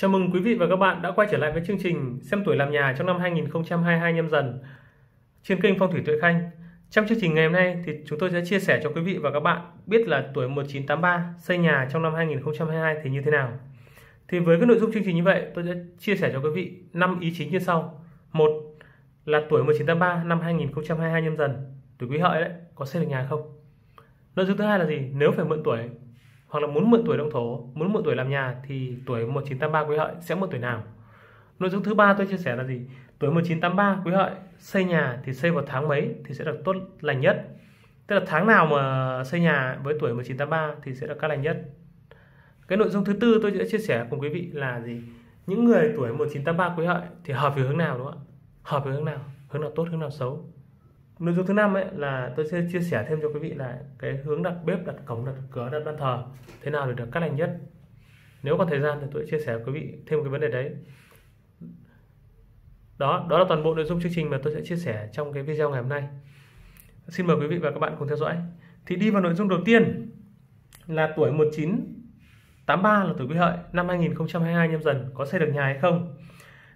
Chào mừng quý vị và các bạn đã quay trở lại với chương trình xem tuổi làm nhà trong năm 2022 nhâm dần trên kênh Phong thủy Tuệ Khanh. Trong chương trình ngày hôm nay thì chúng tôi sẽ chia sẻ cho quý vị và các bạn biết là tuổi 1983 xây nhà trong năm 2022 thì như thế nào. Thì với cái nội dung chương trình như vậy, tôi sẽ chia sẻ cho quý vị 5 ý chính như sau. Một là tuổi 1983 năm 2022 nhâm dần, tuổi Quý Hợi đấy, có xây được nhà không? Nội dung thứ hai là gì? Nếu phải mượn tuổi hoặc là muốn mượn tuổi động thổ, muốn mượn tuổi làm nhà thì tuổi 1983 Quý Hợi sẽ mượn tuổi nào? Nội dung thứ ba tôi chia sẻ là gì? Tuổi 1983 Quý Hợi xây nhà thì xây vào tháng mấy thì sẽ được tốt lành nhất? Tức là tháng nào mà xây nhà với tuổi 1983 thì sẽ được cát lành nhất? Cái nội dung thứ tư tôi sẽ chia sẻ cùng quý vị là gì? Những người tuổi 1983 Quý Hợi thì hợp với hướng nào đúng không ạ? Hợp với hướng nào? Hướng nào tốt, hướng nào xấu? Nội dung thứ năm ấy là tôi sẽ chia sẻ thêm cho quý vị là cái hướng đặt bếp, đặt cổng, đặt cửa, đặt ban thờ thế nào để được cắt lành nhất. Nếu có thời gian thì tôi sẽ chia sẻ với quý vị thêm cái vấn đề đấy. Đó đó là toàn bộ nội dung chương trình mà tôi sẽ chia sẻ trong cái video ngày hôm nay. Xin mời quý vị và các bạn cùng theo dõi. Thì đi vào nội dung đầu tiên là tuổi 1983 là tuổi quý hợi, năm 2022 nhâm dần có xây được nhà hay không?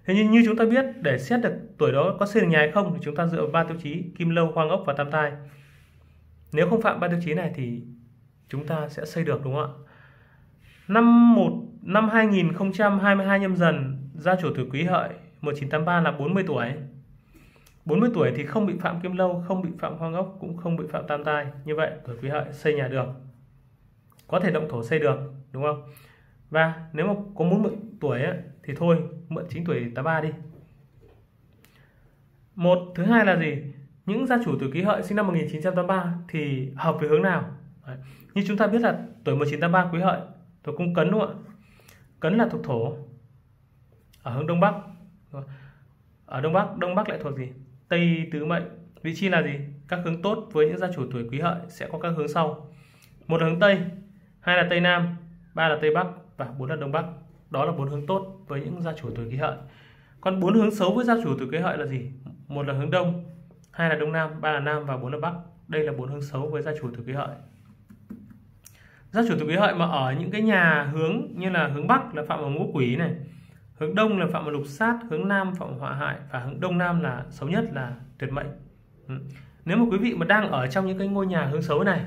Thế nhưng như chúng ta biết để xét được tuổi đó có xây được nhà hay không thì chúng ta dựa vào ba tiêu chí kim lâu, hoang ốc và tam tai. Nếu không phạm ba tiêu chí này thì chúng ta sẽ xây được đúng không ạ? Năm 1 năm 2022 nhâm dần, gia chủ tuổi Quý Hợi 1983 là 40 tuổi. 40 tuổi thì không bị phạm kim lâu, không bị phạm hoang ốc, cũng không bị phạm tam tai. Như vậy tuổi Quý Hợi xây nhà được. Có thể động thổ xây được, đúng không? Và nếu mà có muốn mượn tuổi ấy, thì thôi mượn chính tuổi 83 đi. Một thứ hai là gì? Những gia chủ tuổi ký hợi sinh năm 1983 thì hợp với hướng nào? Đấy. Như chúng ta biết là tuổi 1983 quý hợi tuổi cung cấn đúng không ạ? Cấn là thuộc thổ ở hướng đông bắc. Ở đông bắc, đông bắc lại thuộc gì? Tây tứ mệnh. Vị trí là gì? Các hướng tốt với những gia chủ tuổi quý hợi sẽ có các hướng sau. Một là hướng tây, hai là tây nam, ba là tây bắc và bốn là đông bắc đó là bốn hướng tốt với những gia chủ tuổi kỷ hợi. Còn bốn hướng xấu với gia chủ tuổi kỷ hợi là gì? Một là hướng đông, hai là đông nam, ba là nam và bốn là bắc. Đây là bốn hướng xấu với gia chủ tuổi kỷ hợi. Gia chủ tuổi kỷ hợi mà ở những cái nhà hướng như là hướng bắc là phạm vào ngũ quỷ này, hướng đông là phạm vào lục sát, hướng nam phạm vào họa hại và hướng đông nam là xấu nhất là tuyệt mệnh. Ừ. nếu mà quý vị mà đang ở trong những cái ngôi nhà hướng xấu này,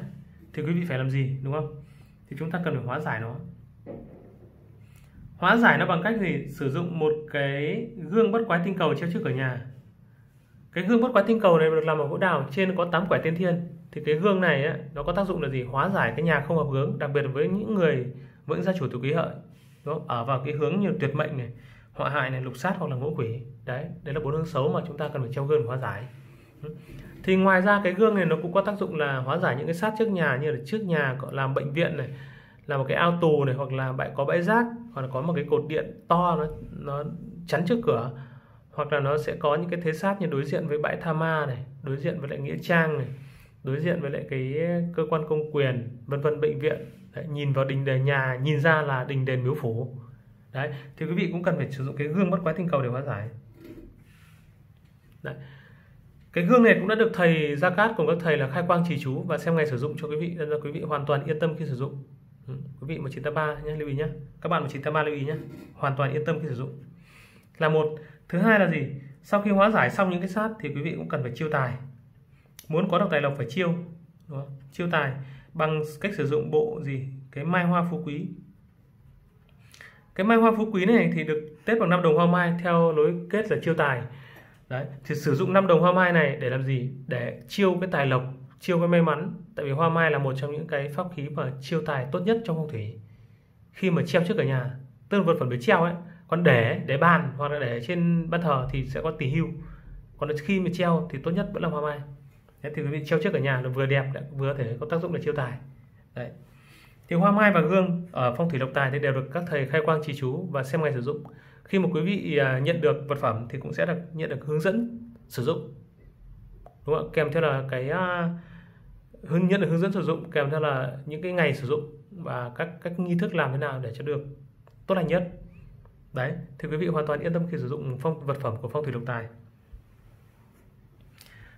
thì quý vị phải làm gì, đúng không? Thì chúng ta cần phải hóa giải nó hóa giải nó bằng cách gì? Sử dụng một cái gương bất quái tinh cầu treo trước cửa nhà. Cái gương bất quái tinh cầu này được làm bằng gỗ đào trên có 8 quẻ tiên thiên. Thì cái gương này ấy, nó có tác dụng là gì? Hóa giải cái nhà không hợp hướng đặc biệt với những người vẫn gia chủ tuổi quý hợi. Đó ở vào cái hướng như tuyệt mệnh này họa hại này lục sát hoặc là ngũ quỷ. Đấy đấy là bốn hướng xấu mà chúng ta cần phải treo gương hóa giải. Thì ngoài ra cái gương này nó cũng có tác dụng là hóa giải những cái sát trước nhà như là trước nhà làm bệnh viện này là một cái ao tù này hoặc là bạn có bãi rác hoặc là có một cái cột điện to nó nó chắn trước cửa hoặc là nó sẽ có những cái thế sát như đối diện với bãi tha ma này đối diện với lại nghĩa trang này đối diện với lại cái cơ quan công quyền vân vân bệnh viện. Đấy, nhìn vào đình đền nhà nhìn ra là đình đền miếu phủ. Đấy thì quý vị cũng cần phải sử dụng cái gương bất quái tinh cầu để hóa giải. Đấy. cái gương này cũng đã được thầy gia cát cùng các thầy là khai quang trì chú và xem ngày sử dụng cho quý vị nên là quý vị hoàn toàn yên tâm khi sử dụng. Ừ, quý vị 1983 nhé lưu ý nhé các bạn 1983 lưu ý nhé hoàn toàn yên tâm khi sử dụng. Là một. Thứ hai là gì? Sau khi hóa giải xong những cái sát thì quý vị cũng cần phải chiêu tài. Muốn có được tài lộc phải chiêu đúng không? chiêu tài bằng cách sử dụng bộ gì? Cái mai hoa phú quý. Cái mai hoa phú quý này thì được tết bằng năm đồng hoa mai theo lối kết là chiêu tài. Đấy thì sử dụng năm đồng hoa mai này để làm gì? Để chiêu cái tài lộc chiêu cái may mắn tại vì hoa mai là một trong những cái pháp khí mà chiêu tài tốt nhất trong phong thủy. Khi mà treo trước cửa nhà tức là vật phẩm để treo ấy còn để để bàn hoặc là để trên bàn thờ thì sẽ có tỷ hưu. Còn khi mà treo thì tốt nhất vẫn là hoa mai. Đấy, thì quý vị treo trước ở nhà là vừa đẹp lại vừa thể có tác dụng là chiêu tài. Đấy. Thì hoa mai và gương ở phong thủy độc tài thì đều được các thầy khai quang trì chú và xem ngày sử dụng. Khi mà quý vị à, nhận được vật phẩm thì cũng sẽ được nhận được hướng dẫn sử dụng đúng không kèm theo là cái à, hướng, nhận được hướng dẫn sử dụng, kèm theo là những cái ngày sử dụng và các các nghi thức làm thế nào để cho được tốt lành nhất. Đấy, thì quý vị hoàn toàn yên tâm khi sử dụng phong, vật phẩm của phong thủy độc tài.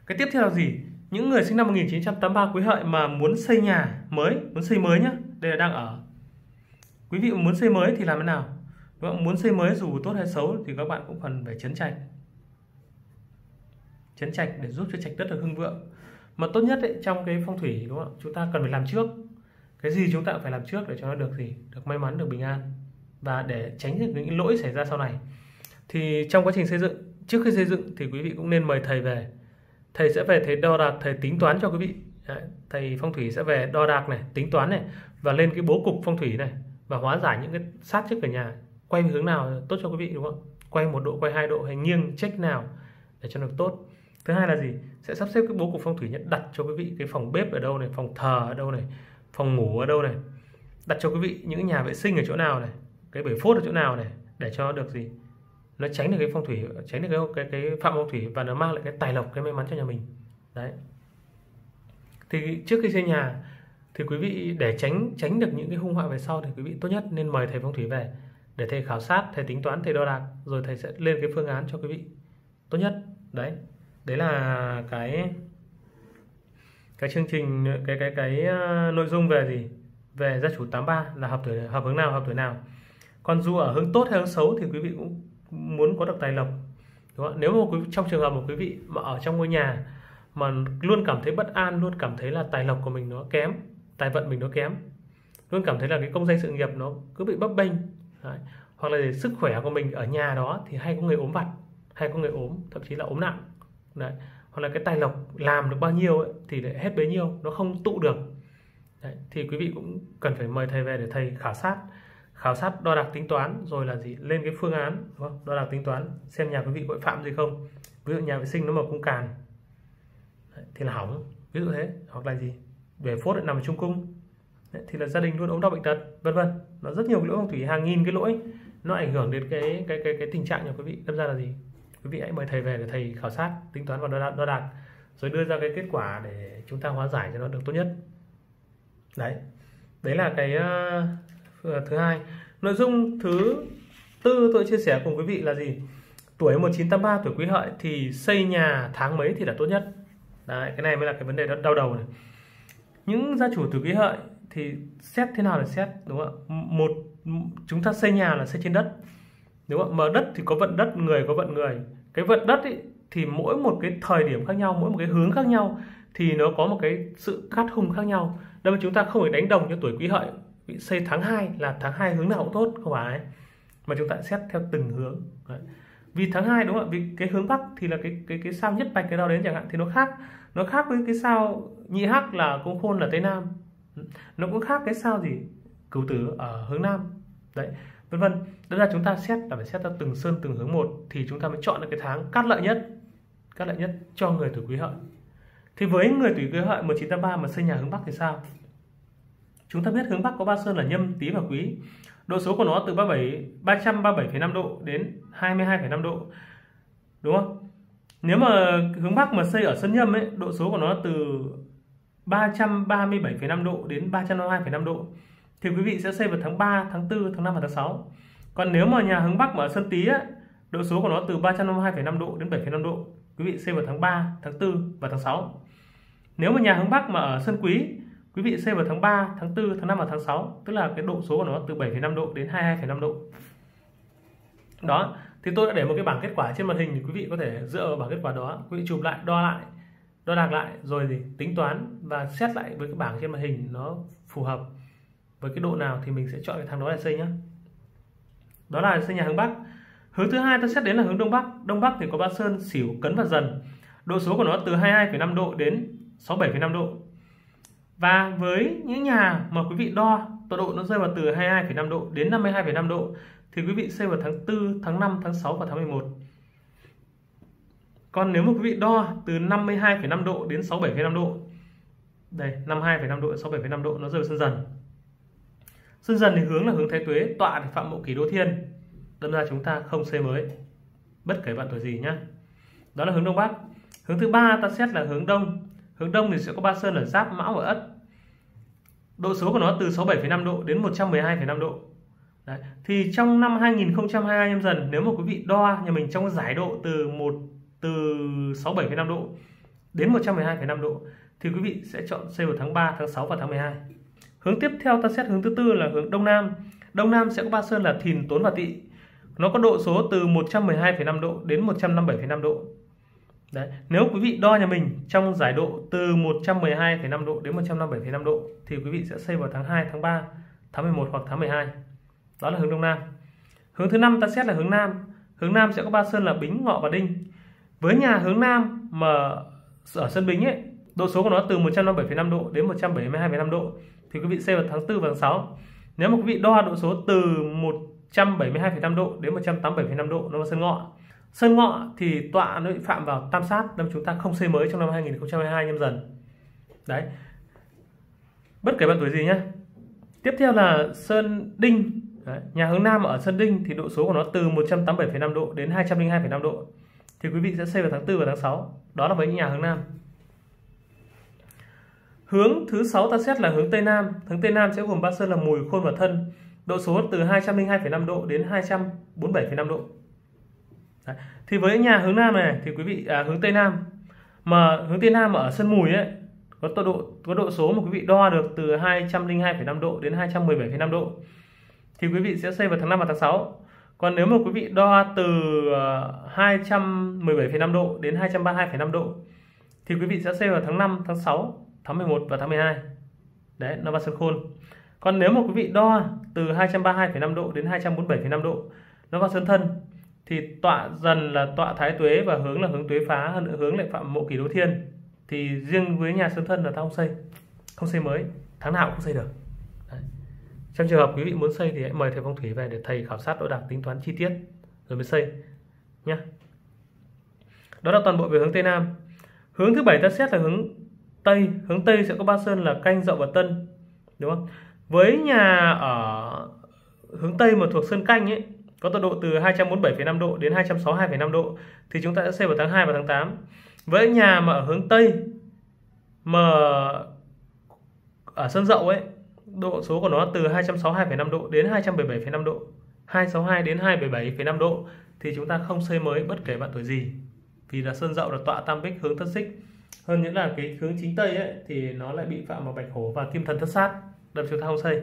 Cái tiếp theo là gì? Những người sinh năm 1983 quý hợi mà muốn xây nhà mới, muốn xây mới nhá, đây là đang ở. Quý vị muốn xây mới thì làm thế nào? Đúng không? muốn xây mới dù tốt hay xấu thì các bạn cũng cần phải chấn trạch chấn trạch để giúp cho trạch đất được hưng vượng. Mà tốt nhất ấy, trong cái phong thủy đúng không chúng ta cần phải làm trước. Cái gì chúng ta phải làm trước để cho nó được gì? Được may mắn được bình an. Và để tránh được những lỗi xảy ra sau này. Thì trong quá trình xây dựng trước khi xây dựng thì quý vị cũng nên mời thầy về. Thầy sẽ về thầy đo đạc thầy tính toán cho quý vị. Thầy phong thủy sẽ về đo đạc này tính toán này và lên cái bố cục phong thủy này và hóa giải những cái sát trước cửa nhà. Quay hướng nào tốt cho quý vị đúng không quay một độ quay hai độ hay nghiêng check nào để cho được tốt thứ hai là gì? Sẽ sắp xếp cái bố cục phong thủy nhất đặt cho quý vị cái phòng bếp ở đâu này phòng thờ ở đâu này phòng ngủ ở đâu này đặt cho quý vị những nhà vệ sinh ở chỗ nào này cái bể phốt ở chỗ nào này để cho được gì? Nó tránh được cái phong thủy tránh được cái cái, cái phạm phong thủy và nó mang lại cái tài lộc cái may mắn cho nhà mình. Đấy. Thì trước khi xây nhà thì quý vị để tránh tránh được những cái hung họa về sau thì quý vị tốt nhất nên mời thầy phong thủy về để thầy khảo sát thầy tính toán thầy đo đạc rồi thầy sẽ lên cái phương án cho quý vị tốt nhất. Đấy đấy là cái cái chương trình cái cái cái ờ, nội dung về gì về gia chủ 83 là hợp tuổi hợp hướng nào hợp tuổi nào còn dù ở hướng tốt hay hướng xấu thì quý vị cũng muốn có được tài lộc đúng không? nếu mà quý, trong trường hợp mà quý vị mà ở trong ngôi nhà mà luôn cảm thấy bất an luôn cảm thấy là tài lộc của mình nó kém tài vận mình nó kém luôn cảm thấy là cái công danh sự nghiệp nó cứ bị bấp bênh Đấy. hoặc là sức khỏe của mình ở nhà đó thì hay có người ốm vặt hay có người ốm thậm chí là ốm nặng Đấy. hoặc là cái tài lộc làm được bao nhiêu ấy, thì lại hết bấy nhiêu nó không tụ được Đấy. thì quý vị cũng cần phải mời thầy về để thầy khảo sát khảo sát đo đạc tính toán rồi là gì lên cái phương án đúng không? đo đạc tính toán xem nhà quý vị có phạm gì không ví dụ nhà vệ sinh nó mà cung càn Đấy. thì là hỏng ví dụ thế hoặc là gì về phốt lại nằm ở trung cung Đấy. thì là gia đình luôn ốm đau bệnh tật vân vân nó rất nhiều cái lỗi phong thủy hàng nghìn cái lỗi nó ảnh hưởng đến cái cái cái cái tình trạng nhà quý vị đâm ra là gì quý vị hãy mời thầy về để thầy khảo sát tính toán và đo đạc, đo đạc rồi đưa ra cái kết quả để chúng ta hóa giải cho nó được tốt nhất. Đấy. Đấy là cái uh, thứ hai. Nội dung thứ tư tôi chia sẻ cùng quý vị là gì? Tuổi 1983 tuổi quý hợi thì xây nhà tháng mấy thì là tốt nhất? Đấy cái này mới là cái vấn đề đau đầu này. Những gia chủ tuổi quý hợi thì xét thế nào là xét đúng không ạ? Một chúng ta xây nhà là xây trên đất đúng không? Mà đất thì có vận đất người có vận người. Cái vận đất ấy, thì mỗi một cái thời điểm khác nhau mỗi một cái hướng khác nhau thì nó có một cái sự cắt hung khác nhau. Nên mà chúng ta không phải đánh đồng cho tuổi quý hợi bị xây tháng 2 là tháng 2 hướng nào cũng tốt không phải? Mà chúng ta xét theo từng hướng. Đấy. vì tháng 2 đúng không ạ? Vì cái hướng bắc thì là cái cái cái sao nhất bạch cái đau đến chẳng hạn thì nó khác. Nó khác với cái sao nhị hắc là cung khôn là tây nam. Nó cũng khác cái sao gì? Cửu tử ở hướng nam đấy vân vân. Đó là chúng ta xét là phải xét theo từng sơn từng hướng một thì chúng ta mới chọn được cái tháng cát lợi nhất cát lợi nhất cho người tuổi quý hợi. Thì với người tuổi quý hợi 1983 mà xây nhà hướng bắc thì sao? Chúng ta biết hướng bắc có ba sơn là nhâm tý và quý. Độ số của nó từ 37 337,5 độ đến 22,5 độ đúng không? Nếu mà hướng bắc mà xây ở sơn nhâm ấy độ số của nó từ 337,5 độ đến 352,5 độ thì quý vị sẽ xây vào tháng 3, tháng 4, tháng 5 và tháng 6. Còn nếu mà nhà hướng Bắc mà ở Sơn Tý á, độ số của nó từ 352,5 độ đến 7,5 độ, quý vị xây vào tháng 3, tháng 4 và tháng 6. Nếu mà nhà hướng Bắc mà ở Sơn Quý, quý vị xây vào tháng 3, tháng 4, tháng 5 và tháng 6, tức là cái độ số của nó từ 7,5 độ đến 22,5 độ. Đó, thì tôi đã để một cái bảng kết quả trên màn hình thì quý vị có thể dựa vào bảng kết quả đó, quý vị chụp lại, đo lại, đo đạc lại rồi thì tính toán và xét lại với cái bảng trên màn hình nó phù hợp với cái độ nào thì mình sẽ chọn cái thằng đó để xây nhé đó là xây nhà hướng bắc. Hướng thứ hai ta xét đến là hướng đông bắc. Đông bắc thì có ba sơn xỉu cấn và dần. Độ số của nó từ 22,5 độ đến 67,5 độ. Và với những nhà mà quý vị đo tọa độ nó rơi vào từ 22,5 độ đến 52,5 độ thì quý vị xây vào tháng 4, tháng 5, tháng 6 và tháng 11 còn nếu mà quý vị đo từ 52,5 độ đến 67,5 độ đây 52,5 độ 67,5 độ nó rơi vào sân dần. Sơn dần thì hướng là hướng thái tuế, tọa thì phạm mộ kỷ đô thiên. Đâm ra chúng ta không xây mới. Bất kể bạn tuổi gì nhá. Đó là hướng đông bắc. Hướng thứ ba ta xét là hướng đông. Hướng đông thì sẽ có ba sơn là giáp, mão và ất. Độ số của nó từ 67,5 độ đến 112,5 độ. Đấy. Thì trong năm 2022 nhâm dần nếu mà quý vị đo nhà mình trong giải độ từ một từ 67,5 độ đến 112,5 độ thì quý vị sẽ chọn xây vào tháng 3, tháng 6 và tháng 12. Hướng tiếp theo ta xét hướng thứ tư là hướng đông nam. Đông Nam sẽ có ba sơn là Thìn, Tốn và Tỵ. Nó có độ số từ 112,5 độ đến 157,5 độ. Đấy. Nếu quý vị đo nhà mình trong giải độ từ 112,5 độ đến 157,5 độ thì quý vị sẽ xây vào tháng 2, tháng 3, tháng 11 hoặc tháng 12. Đó là hướng Đông Nam. Hướng thứ năm ta xét là hướng Nam. Hướng Nam sẽ có ba sơn là Bính, Ngọ và Đinh. Với nhà hướng Nam mà ở sân Bính ấy, độ số của nó từ 157,5 độ đến 172,5 độ thì quý vị xem vào tháng 4 và tháng 6. Nếu mà quý vị đo độ số từ 172,5 độ đến 187,5 độ nó là sơn Ngọ Sơn Ngọ thì tọa nó bị phạm vào tam sát nên chúng ta không xây mới trong năm 2022 nhâm dần. Đấy. Bất kể bạn tuổi gì nhé. Tiếp theo là Sơn Đinh. Đấy. Nhà hướng Nam ở Sơn Đinh thì độ số của nó từ 187,5 độ đến 202,5 độ. Thì quý vị sẽ xây vào tháng 4 và tháng 6. Đó là với những nhà hướng Nam. Hướng thứ 6 ta xét là hướng Tây Nam. Hướng Tây Nam sẽ gồm ba sơn là Mùi, Khôn và Thân. Độ số từ 202,5 độ đến 247,5 độ. Đấy. Thì với nhà hướng Nam này thì quý vị à, hướng Tây Nam mà hướng Tây Nam ở sân Mùi ấy có độ có độ số mà quý vị đo được từ 202,5 độ đến 217,5 độ thì quý vị sẽ xây vào tháng 5 và tháng 6. Còn nếu mà quý vị đo từ à, 217,5 độ đến 232,5 độ thì quý vị sẽ xây vào tháng 5, tháng 6, tháng 11 và tháng 12. Đấy, nó vào sân khôn. Còn nếu mà quý vị đo từ 232,5 độ đến 247,5 độ nó vào sân thân thì tọa dần là tọa thái tuế và hướng là hướng tuế phá hơn nữa hướng lại phạm mộ kỷ đô thiên thì riêng với nhà sơn thân là ta không xây không xây mới tháng nào cũng không xây được Đấy. trong trường hợp quý vị muốn xây thì hãy mời thầy phong thủy về để thầy khảo sát đo đạc tính toán chi tiết rồi mới xây nhé đó là toàn bộ về hướng tây nam hướng thứ bảy ta xét là hướng tây hướng tây sẽ có ba sơn là canh dậu và tân đúng không? Với nhà ở hướng tây mà thuộc sơn canh ấy có tọa độ từ 247,5 độ đến 262,5 độ thì chúng ta sẽ xây vào tháng 2 và tháng 8. Với nhà mà ở hướng Tây mà ở sân dậu ấy độ số của nó từ 262,5 độ đến 277,5 độ 262 đến 277,5 độ thì chúng ta không xây mới bất kể bạn tuổi gì. Vì là sơn dậu là tọa tam bích hướng thất xích hơn những là cái hướng chính tây ấy thì nó lại bị phạm vào bạch hổ và kim thần thất sát đâm chúng ta không xây.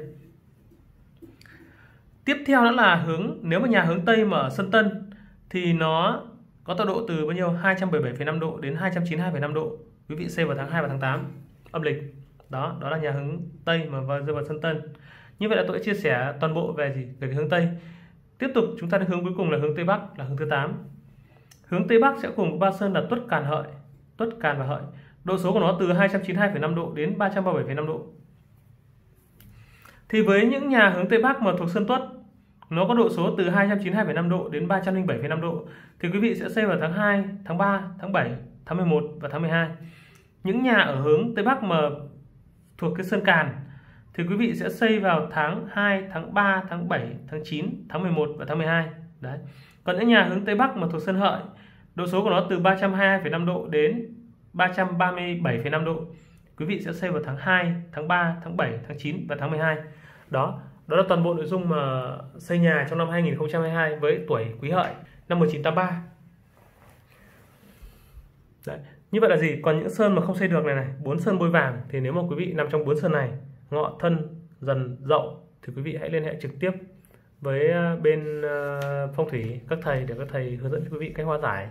Tiếp theo đó là hướng nếu mà nhà hướng tây mà ở sân tân thì nó có tọa độ từ bao nhiêu? 277,5 độ đến 292,5 độ. Quý vị xây vào tháng 2 và tháng 8 âm lịch. Đó đó là nhà hướng tây mà vào rơi vào sân tân. Như vậy là tôi đã chia sẻ toàn bộ về gì? Về cái hướng tây. Tiếp tục chúng ta đến hướng cuối cùng là hướng tây bắc là hướng thứ 8 hướng tây bắc sẽ cùng ba sơn là tuất càn hợi tuất càn và hợi độ số của nó từ 292,5 độ đến 337,5 độ thì với những nhà hướng Tây Bắc mà thuộc Sơn Tuất nó có độ số từ 292,5 độ đến 307,5 độ thì quý vị sẽ xây vào tháng 2, tháng 3, tháng 7, tháng 11 và tháng 12. Những nhà ở hướng Tây Bắc mà thuộc cái Sơn Càn thì quý vị sẽ xây vào tháng 2, tháng 3, tháng 7, tháng 9, tháng 11 và tháng 12. Đấy. Còn những nhà hướng Tây Bắc mà thuộc Sơn Hợi, độ số của nó từ 322,5 độ đến 337,5 độ. Quý vị sẽ xây vào tháng 2, tháng 3, tháng 7, tháng 9 và tháng 12. Đó, đó là toàn bộ nội dung mà xây nhà trong năm 2022 với tuổi Quý Hợi năm 1983. Đấy. Như vậy là gì? Còn những sơn mà không xây được này này, bốn sơn bôi vàng thì nếu mà quý vị nằm trong bốn sơn này, ngọ thân, dần, dậu thì quý vị hãy liên hệ trực tiếp với ờ, bên ờ, phong thủy các thầy để các thầy hướng dẫn cho quý vị cách hóa giải.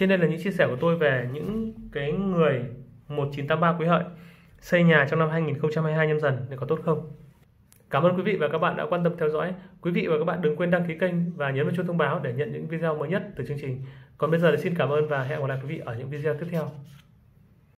Trên đây là những chia sẻ của tôi về những cái người 1983 quý hợi, xây nhà trong năm 2022 nhâm dần để có tốt không? Cảm ơn quý vị và các bạn đã quan tâm theo dõi. Quý vị và các bạn đừng quên đăng ký kênh và nhấn vào chuông thông báo để nhận những video mới nhất từ chương trình. Còn bây giờ thì xin cảm ơn và hẹn gặp lại quý vị ở những video tiếp theo.